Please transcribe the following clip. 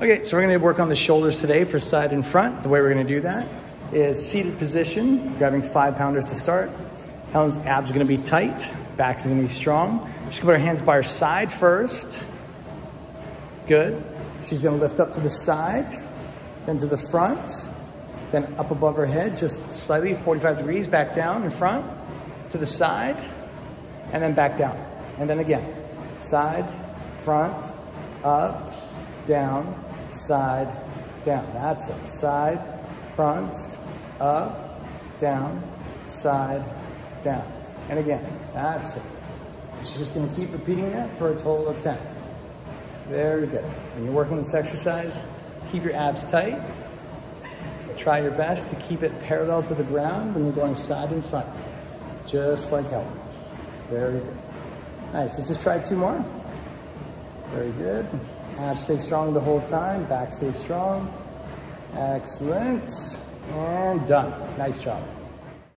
Okay, so we're gonna work on the shoulders today for side and front. The way we're gonna do that is seated position, grabbing five pounders to start. Helen's abs are gonna be tight, back's gonna be strong. She's gonna put her hands by her side first. Good. She's gonna lift up to the side, then to the front, then up above her head, just slightly, 45 degrees, back down in front, to the side, and then back down. And then again, side, front, up, down, side, down. That's it. Side, front, up, down, side, down. And again, that's it. She's just gonna keep repeating that for a total of 10. Very good. When you're working this exercise, keep your abs tight. Try your best to keep it parallel to the ground when you're going side and front, just like Helen. Very good. Nice, let's just try two more. Very good. Abs stay strong the whole time, back stay strong. Excellent, and done. Nice job.